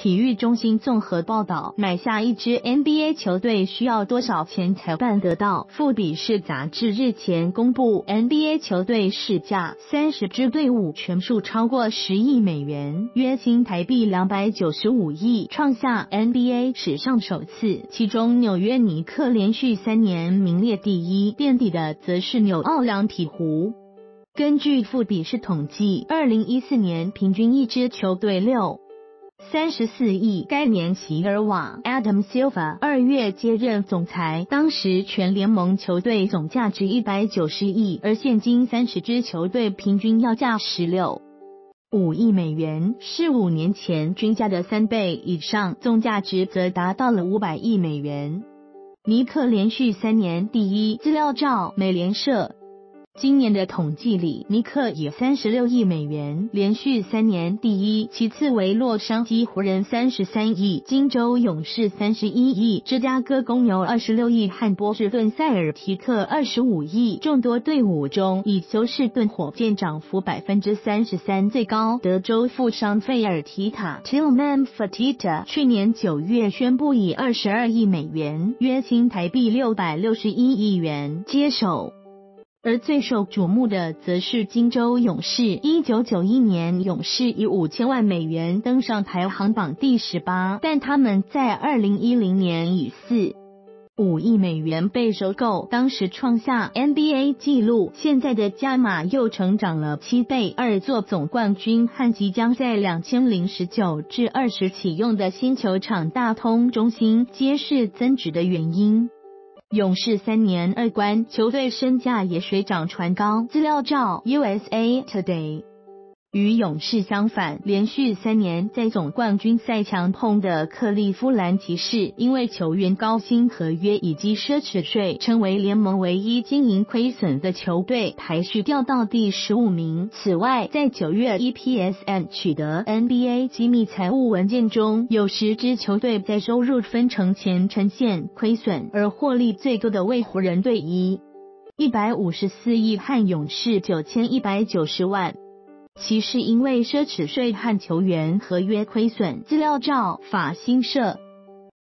体育中心综合报道：买下一支 NBA 球队需要多少钱才办得到？富比士杂志日前公布 NBA 球队市价，三十支队伍全数超过十亿美元，约新台币两百九十五亿，创下 NBA 史上首次。其中纽约尼克连续三年名列第一，垫底的则是纽奥良鹈鹕。根据富比士统计，二零一四年平均一支球队六。三十四亿。该年，席尔瓦 Adam Silver 二月接任总裁，当时全联盟球队总价值一百九十亿，而现今三十支球队平均要价十六五亿美元，是五年前均价的三倍以上，总价值则达到了五百亿美元。尼克连续三年第一。资料照，美联社。今年的统计里，尼克以三十六亿美元连续三年第一，其次为洛杉矶湖人三十三亿，金州勇士三十一亿，芝加哥公牛二十六亿，汉波士顿塞尔提克二十五亿。众多队伍中，以休士顿火箭涨幅百分之三十三最高。德州富商费尔提塔 （Tillman Fertitta） 去年九月宣布以二十二亿美元（约新台币六百六十一亿元）接手。而最受瞩目的，则是金州勇士。一九九一年，勇士以五千万美元登上排行榜第十八，但他们在二零一零年以四五亿美元被收购，当时创下 NBA 纪录。现在的加码又成长了七倍，二座总冠军和即将在两千零十九至二十启用的新球场大通中心，皆是增值的原因。勇士三年二冠，球队身价也水涨船高。资料照：USA Today。与勇士相反，连续三年在总冠军赛强碰的克利夫兰骑士，因为球员高薪合约以及奢侈税，成为联盟唯一经营亏损的球队，排序掉到第十五名。此外，在九月 EPSN 取得 NBA 机密财务文件中，有十支球队在收入分成前呈现亏损，而获利最多的为湖人队一一百五十四亿和勇士九千一百九十万。其是因为奢侈税和球员合约亏损。资料照法新社。